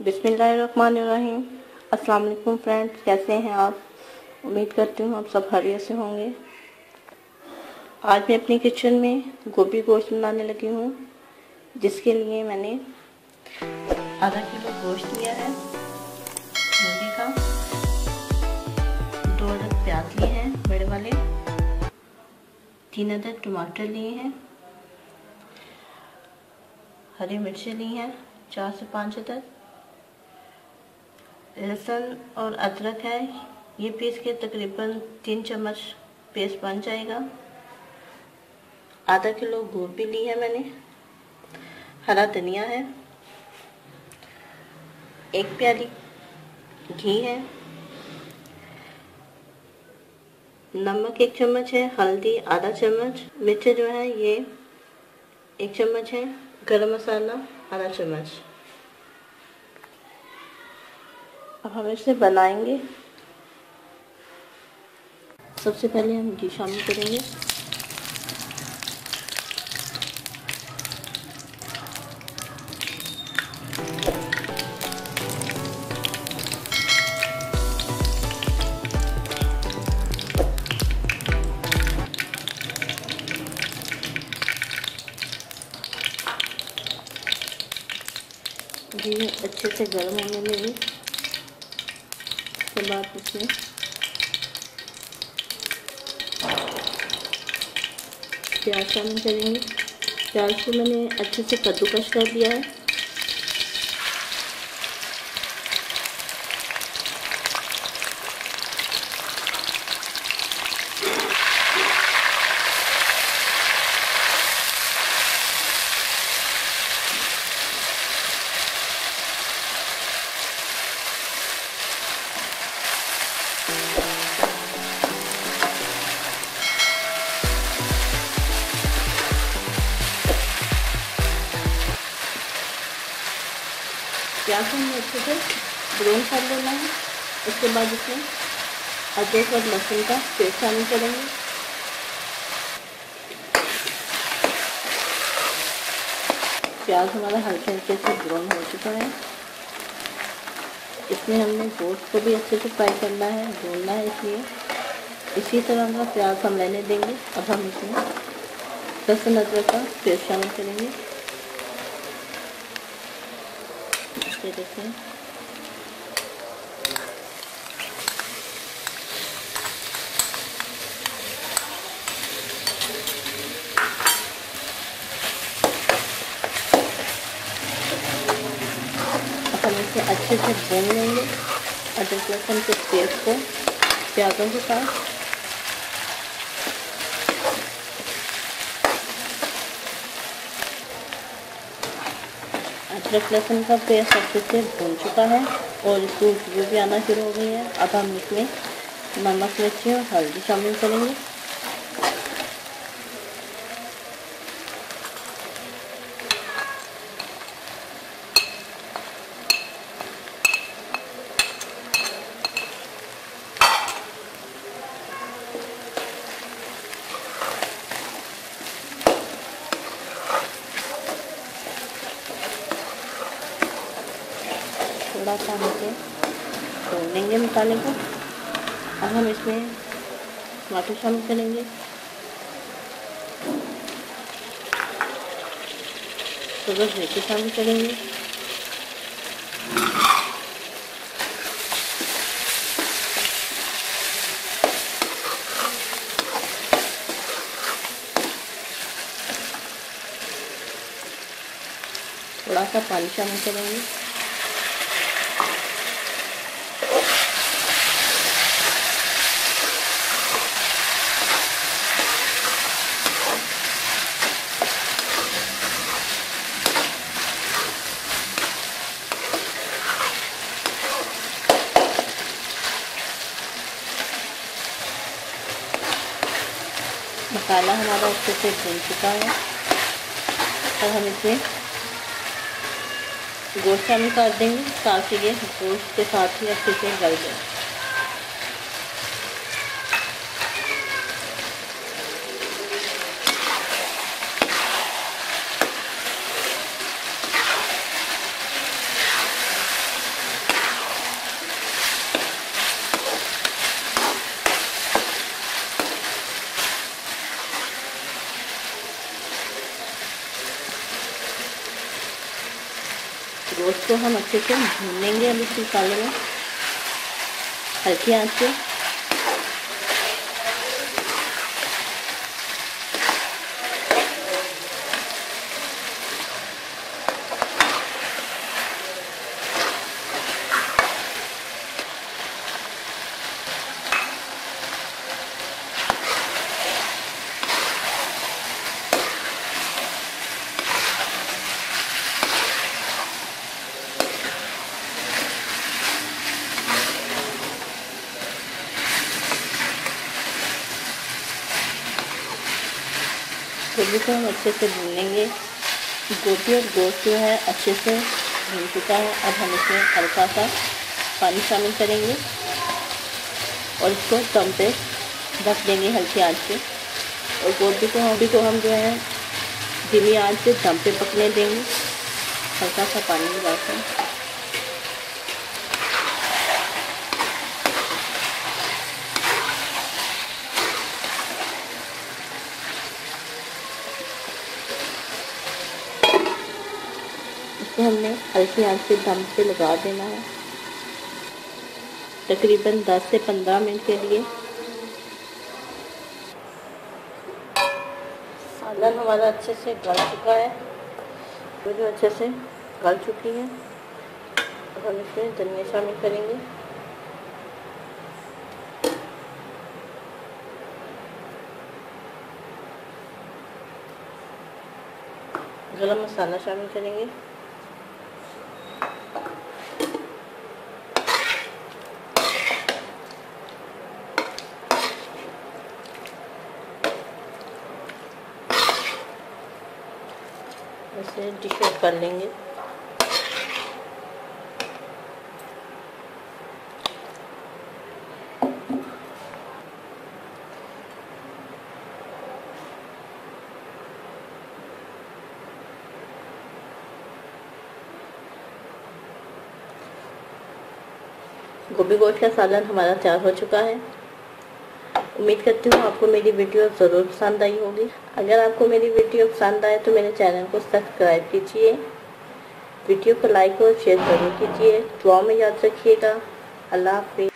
बिसमीम अस्सलाम वालेकुम फ्रेंड्स, कैसे हैं आप? उम्मीद करती हूँ आप सब हरिया से होंगे। आज मैं अपनी किचन में गोभी गोश्त बनाने लगी हूँ, जिसके लिए मैंने आधा किलो गोश्त लिया है मुर्गी का। दो अदद प्याज लिए हैं, बड़े वाले। तीन अदद टमाटर लिए हैं। हरी मिर्चें ली हैं, चार से पाँच अदद। लहसुन और अदरक है। ये पीस के तकरीबन तीन चम्मच पेस्ट बन जाएगा। आधा किलो गोभी ली है मैंने। हरा धनिया है। एक प्याली घी है। नमक एक चम्मच है, हल्दी आधा चम्मच। मिर्च जो है, ये एक चम्मच है। गरम मसाला आधा चम्मच। अब हम इसे बनाएँगे। सबसे पहले हम घी शामिल करेंगे। घी अच्छे से गर्म होने में उसके बाद इसमें प्याज शामिल करेंगे। प्याज को मैंने अच्छे से कद्दूकश कर दिया है। प्याज को हमें अच्छे से? ब्राउन कर लेना है। उसके बाद इसमें अदरक और लहसुन का पेस्ट शामिल करेंगे प्याज हमारा हल्के हल्के से ब्राउन हो चुका है। इसमें हमने गोश्त को भी अच्छे से फ्राई करना है, भूनना है इसलिए। इसी तरह का प्याज हम लेने देंगे। अब हम इसमें लहसुन, अदरक का पेस्ट शामिल करेंगे ये देखें अच्छे से भून लेंगे अदरक लहसुन के पेस्ट को प्याज़ों के साथ अदरक लहसुन का पेस्ट अच्छे से भून चुका है और इसकी खुशबू भी आना शुरू हो गई है, अब हम इसमें नमक, मिर्ची और हल्दी शामिल करेंगे। थोड़ा सा हम इसे छोड़ देंगे मसाले को। अब हम इसमें टमाटर शामिल करेंगे। तो बस मेथी शामिल करेंगे। थोड़ा सा पानी शामिल करेंगे। मसाला हमारा अच्छे से भून चुका है। अब हम इसमें गोश्त शामिल कर देंगे ताकि ये गोश्त के साथ ही अच्छे से गल जाए। गोश्त को हम अच्छे से भून लेंगे अब इस मसाले में। हल्की आँच पे। गोभी को हम अच्छे से भून लेंगे गोभी और गोश्त जो है अच्छे से भून चुका है। अब हम इसमें हल्का सा पानी शामिल करेंगे और इसको दम पे ढक देंगे हल्की आँच पे। और गोभी को गोभी को हम जो है धीमी आँच पे दम पे पकने देंगे। हल्का सा पानी मिलाकर। इसको हमने हल्की आँच से दम पे लगा देना है। तकरीबन 10 से 15 मिनट के लिए। सालन हमारा अच्छे से गल चुका है। वो जो अच्छे से गल चुकी है, अब हम इसमें धनिया शामिल करेंगे। गरम मसाला शामिल करेंगे। इसे डिश आउट कर लेंगे। गोभी गोश्त का सालन हमारा तैयार हो चुका है। उम्मीद करती हूँ आपको मेरी वीडियो ज़रूर पसंद आई होगी। अगर आपको मेरी वीडियो पसंद आए तो मेरे चैनल को सब्सक्राइब कीजिए। वीडियो को लाइक और शेयर ज़रूर कीजिए। दुआ में याद रखिएगा। अल्लाह हाफिज़।